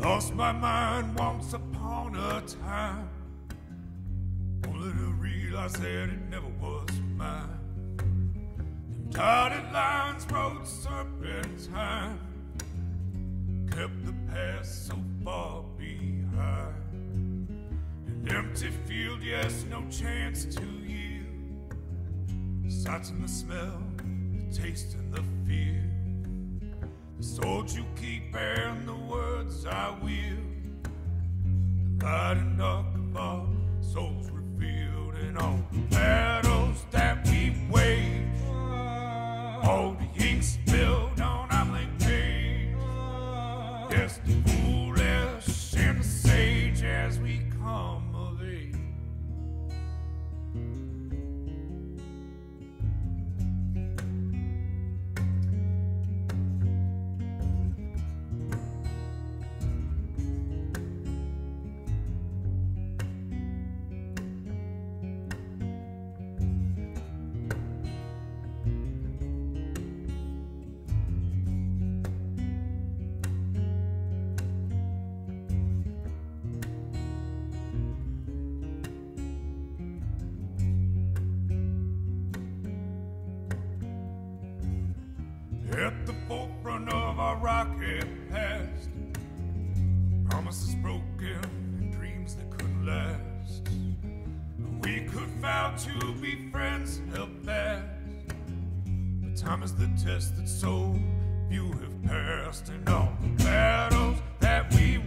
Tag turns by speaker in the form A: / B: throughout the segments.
A: Lost my mind once upon a time, only to realize that it never was mine. Them dotted lines wrote serpentine, kept the past so far behind. An empty field, yes, no chance to yield. Sights and the smell, the taste and the fear. The sword you keep and the The At the forefront of our rocket past, promises broken and dreams that couldn't last. We could vow to be friends held fast, but time is the test that so few have passed, and all the battles that we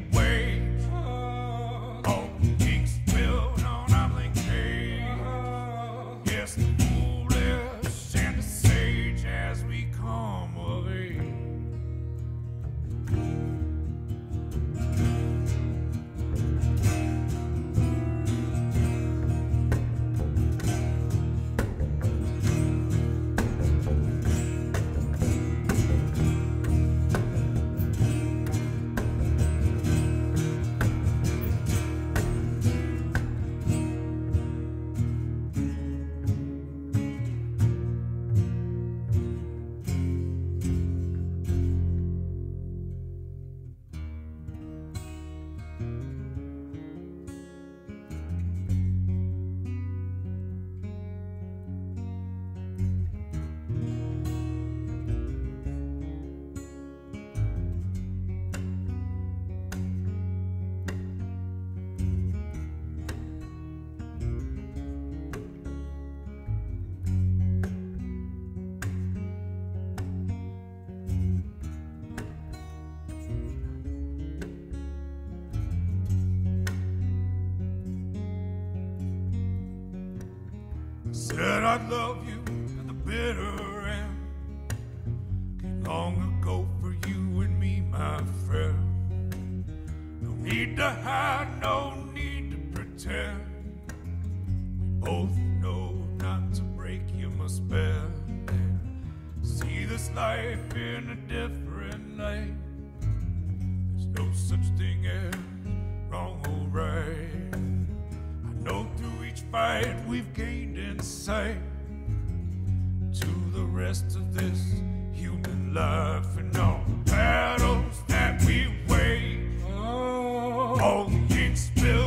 A: love you at the bitter end. Came long ago for you and me, my friend. No need to hide, no need to pretend. We both know not to break, you must bend. See this life in a different light. There's no such thing as wrong or right. I know through each fight we've gained insight to rest of this human life and all the battles that we wage. All the ink spilled